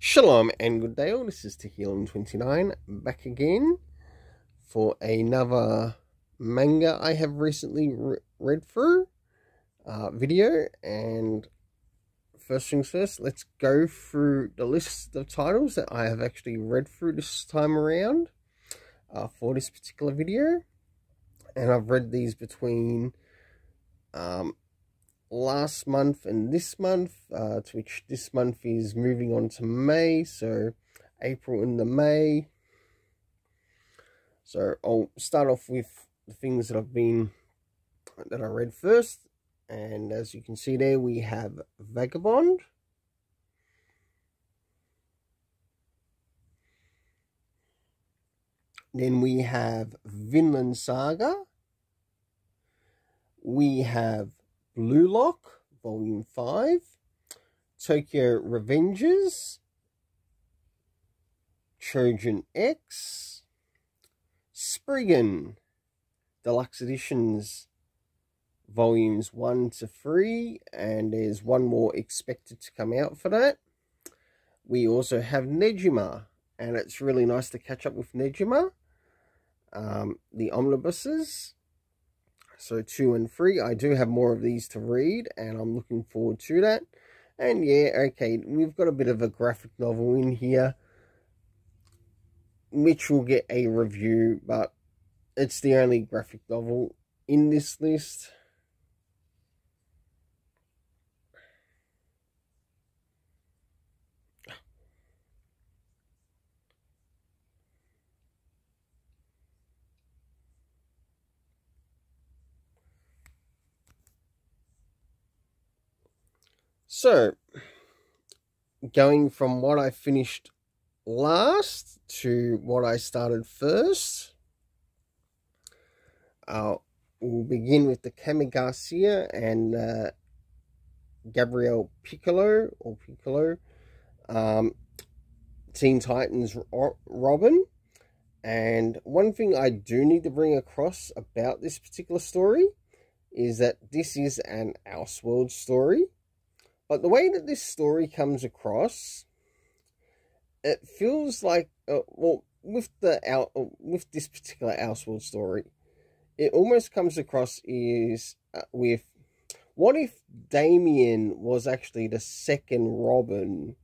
Shalom and good day all, this is Tehillim29 back again for another manga I have recently re read through uh, video. And first things first, let's go through the list of titles that I have actually read through this time around uh, for this particular video. And I've read these between um, last month and this month, uh, to which this month is moving on to May, so April into May. So I'll start off with the things that I've been, that I read first, and as you can see there, we have Vagabond. Then we have Vinland Saga. We have Blue Lock, Volume 5, Tokyo Revengers, Choujin X, Spriggan, Deluxe Editions, Volumes 1 to 3, and there's one more expected to come out for that. We also have Negima, and it's really nice to catch up with Negima. Um, the omnibuses, so two and three. I do have more of these to read, and I'm looking forward to that. And yeah, okay, we've got a bit of a graphic novel in here, which will get a review, but it's the only graphic novel in this list. So, going from what I finished last to what I started first, uh, we'll begin with the Kami Garcia and uh, Gabriel Picolo, or Picolo, um, Teen Titans Robin. And one thing I do need to bring across about this particular story is that this is an Elseworld story. But the way that this story comes across, it feels like, uh, well, with the out uh, with this particular Elseworld story, it almost comes across is uh, with what if Damian was actually the second Robin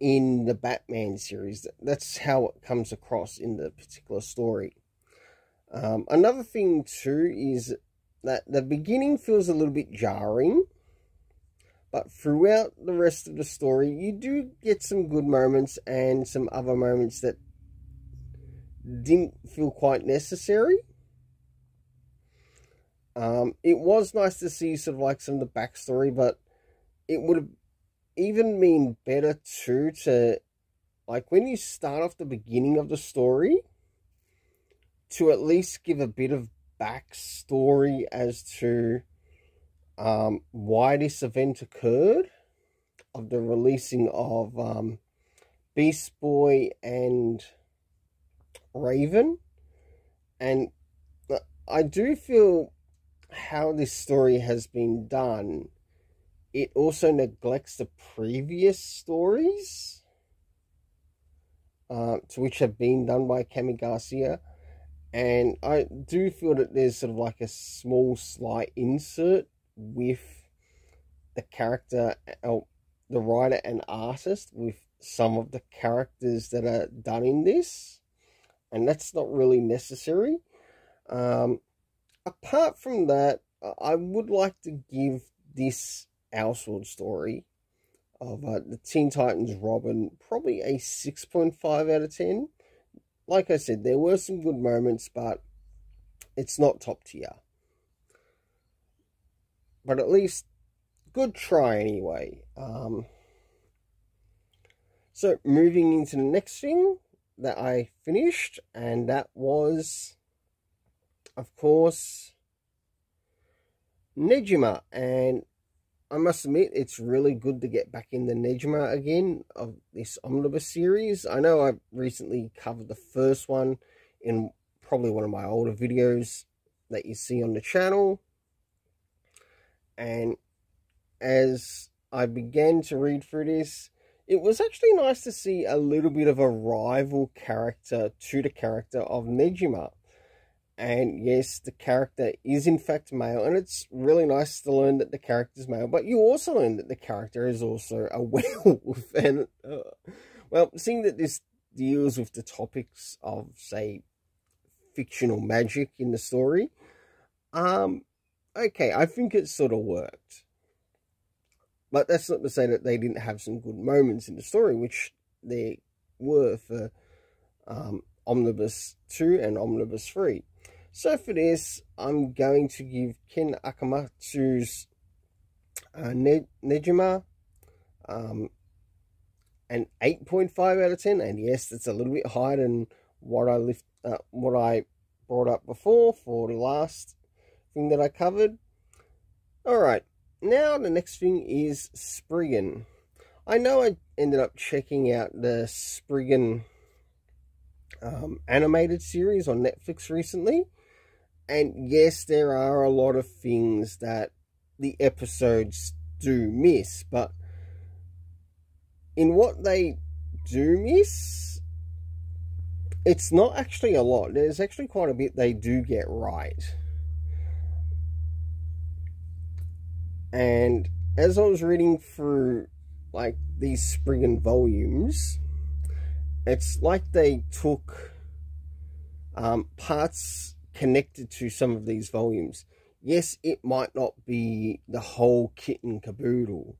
in the Batman series? That's how it comes across in the particular story. Um, another thing too is that the beginning feels a little bit jarring but throughout the rest of the story, you do get some good moments and some other moments that didn't feel quite necessary. Um, it was nice to see sort of like some of the backstory, but it would have even been better too to, like, when you start off the beginning of the story, to at least give a bit of backstory as to um, why this event occurred of the releasing of um, Beast Boy and Raven. And I do feel how this story has been done, it also neglects the previous stories uh, to which have been done by Kami Garcia. And I do feel that there's sort of like a small slight insert with the character, uh, the writer and artist with some of the characters that are done in this, and that's not really necessary. Um, apart from that, I would like to give this Elseworld story of uh, the Teen Titans Robin probably a 6.5 out of 10. Like I said, there were some good moments, but it's not top tier but at least good try anyway. Um, so moving into the next thing that I finished, and that was, of course, Negima. And I must admit, it's really good to get back in the Negima again of this omnibus series. I know I recently covered the first one in probably one of my older videos that you see on the channel. And as I began to read through this, it was actually nice to see a little bit of a rival character to the character of Negima. And yes, the character is in fact male, and it's really nice to learn that the character is male, but you also learn that the character is also a werewolf. And, uh, well, seeing that this deals with the topics of, say, fictional magic in the story, um, okay, I think it sort of worked. But that's not to say that they didn't have some good moments in the story, which there were for um, Omnibus 2 and Omnibus 3. So for this, I'm going to give Ken Akamatsu's uh, ne Negima um, an 8.5 out of 10. And yes, it's a little bit higher than what I lift, uh, what I brought up before for the last thing that I covered. Alright, now the next thing is Spriggan. I know I ended up checking out the Spriggan um, animated series on Netflix recently. And yes, there are a lot of things that the episodes do miss. But in what they do miss, it's not actually a lot. There's actually quite a bit they do get right. And as I was reading through like these Spriggan volumes, it's like they took um, parts connected to some of these volumes. Yes, it might not be the whole kit and caboodle,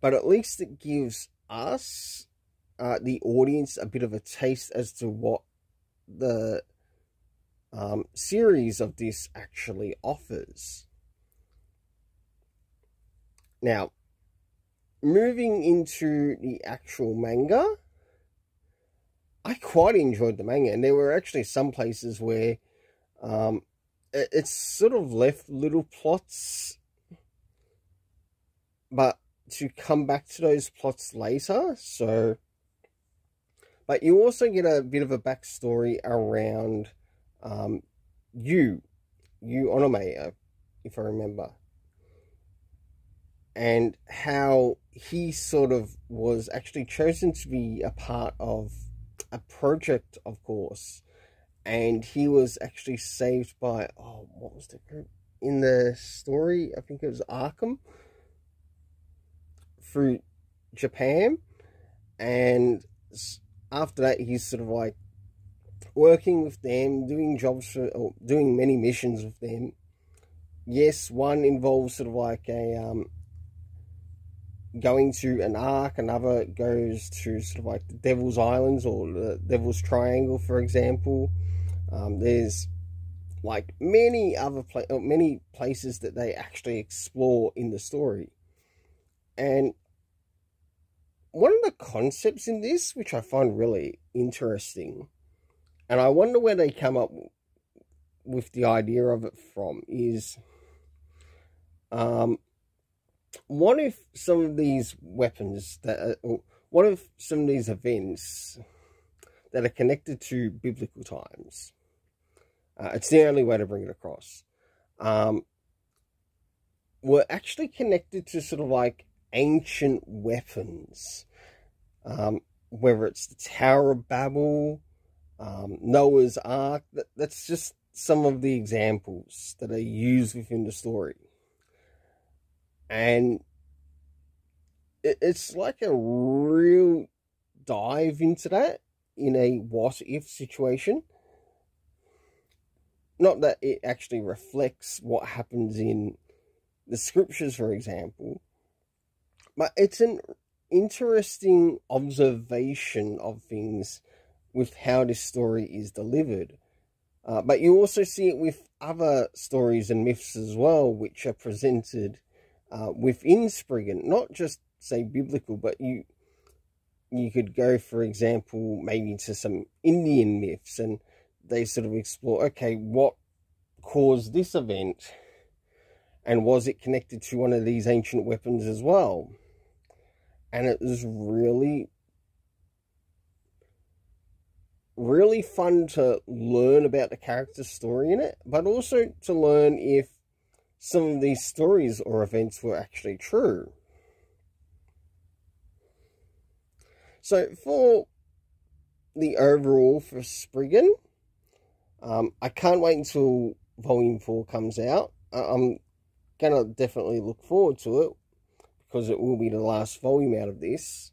but at least it gives us, uh, the audience, a bit of a taste as to what the um, series of this actually offers. Now, moving into the actual manga, I quite enjoyed the manga, and there were actually some places where um, it, it's sort of left little plots, but to come back to those plots later. So, but you also get a bit of a backstory around um, you, Yu Ominae, if I remember and how he sort of was actually chosen to be a part of a project, of course, and he was actually saved by oh, what was the group in the story? I think it was ARCAM through Japan, and after that, he's sort of like working with them, doing jobs for, or doing many missions with them. Yes, one involves sort of like a um, going to an ark, another goes to sort of like the Devil's Islands or the Devil's Triangle, for example. Um, there's like many other pla uh, many places that they actually explore in the story. And one of the concepts in this, which I find really interesting, and I wonder where they come up with the idea of it from, is um, what if some of these weapons that are, what if some of these events that are connected to biblical times uh, it's the only way to bring it across um, were actually connected to sort of like ancient weapons um, whether it's the Tower of Babel um, Noah's Ark that, that's just some of the examples that are used within the story and it's like a real dive into that in a what if situation. Not that it actually reflects what happens in the scriptures, for example, but it's an interesting observation of things with how this story is delivered. Uh, but you also see it with other stories and myths as well, which are presented uh, within Spriggan, not just say biblical, but you you could go, for example, maybe to some Indian myths, and they sort of explore, okay, what caused this event, and was it connected to one of these ancient weapons as well? And it was really, really fun to learn about the character's story in it, but also to learn if some of these stories or events were actually true. So for the overall for Spriggan, um, I can't wait until Volume 4 comes out. I'm going to definitely look forward to it because it will be the last volume out of this.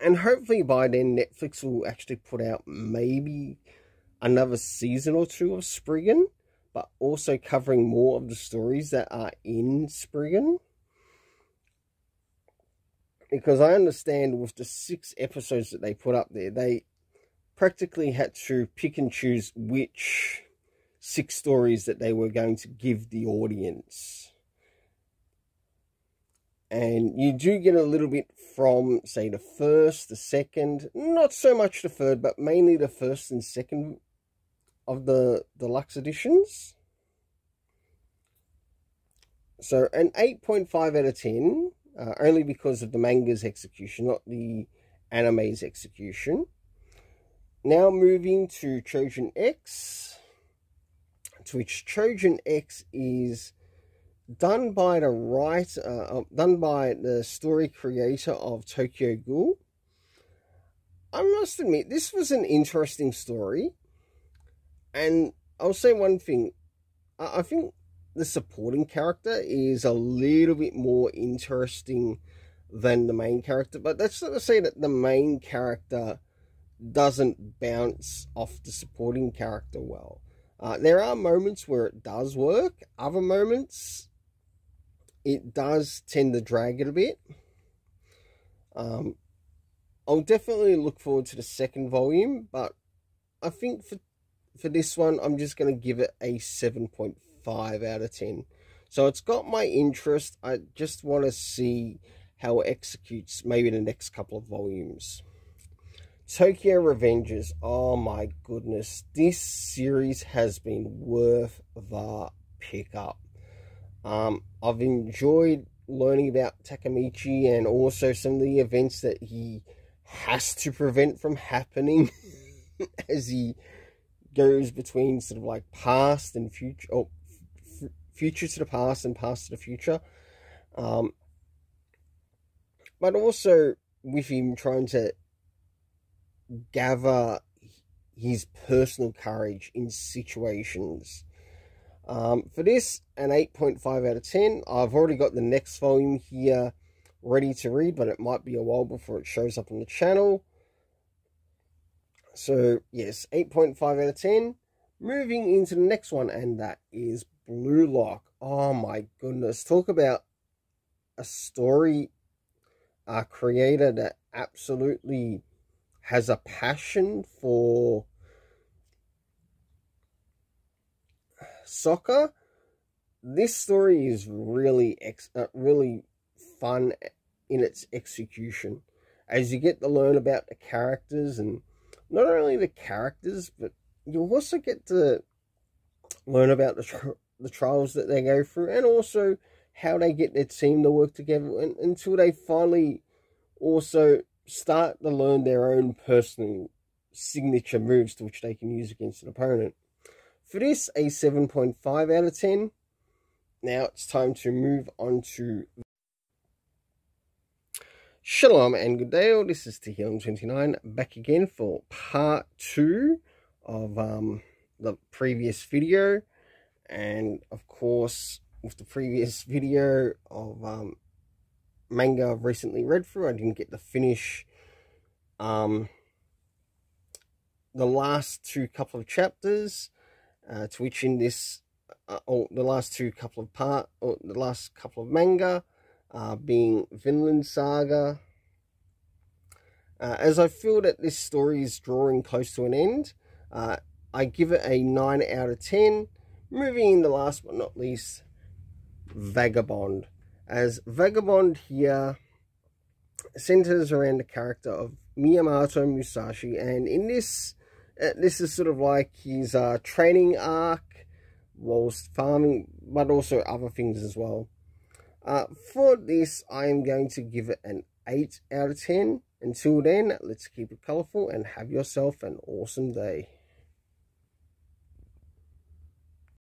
And hopefully by then Netflix will actually put out maybe another season or two of Spriggan, but also covering more of the stories that are in Spriggan. Because I understand with the six episodes that they put up there, they practically had to pick and choose which six stories that they were going to give the audience. And you do get a little bit from, say, the first, the second, not so much the third, but mainly the first and second of the deluxe editions. So an 8.5 out of 10, uh, only because of the manga's execution, not the anime's execution. Now moving to Choujin X to which Choujin X is done by the writer, uh, uh, done by the story creator of Tokyo Ghoul. I must admit, this was an interesting story. And I'll say one thing. I, I think the supporting character is a little bit more interesting than the main character. But that's not to say that the main character doesn't bounce off the supporting character well. Uh, there are moments where it does work. Other moments, it does tend to drag it a bit. Um, I'll definitely look forward to the second volume, but I think for for this one, I'm just going to give it a 7.5 out of 10. So it's got my interest. I just want to see how it executes maybe the next couple of volumes. Tokyo Revengers. Oh my goodness. This series has been worth the pickup. Um, I've enjoyed learning about Takemichi and also some of the events that he has to prevent from happening as he goes between sort of like past and future, or future to the past and past to the future. Um, but also with him trying to gather his personal courage in situations. Um, for this, an 8.5 out of 10. I've already got the next volume here ready to read, but it might be a while before it shows up on the channel. So, yes, 8.5 out of 10. Moving into the next one, and that is Blue Lock. Oh my goodness. Talk about a story, a creator that absolutely has a passion for soccer. This story is really ex uh, really fun in its execution as you get to learn about the characters and not only the characters but you also get to learn about the tri the trials that they go through and also how they get their team to work together and, until they finally also start to learn their own personal signature moves to which they can use against an opponent. For this, a 7.5 out of 10. Now it's time to move on to Shalom and good day all. This is Tehillim29 back again for part 2 of um, the previous video. And of course, with the previous video of um, manga I've recently read through. I didn't get to finish um, the last two couple of chapters, uh, to which in this, uh, or the last two couple of part, or the last couple of manga, uh, being Vinland Saga. Uh, as I feel that this story is drawing close to an end, uh, I give it a 9 out of 10. Moving in the last but not least, Vagabond as Vagabond here centers around the character of Miyamoto Musashi and in this uh, this is sort of like his uh, training arc whilst farming but also other things as well. Uh, for this I am going to give it an 8 out of 10. Until then, let's keep it colourful and have yourself an awesome day.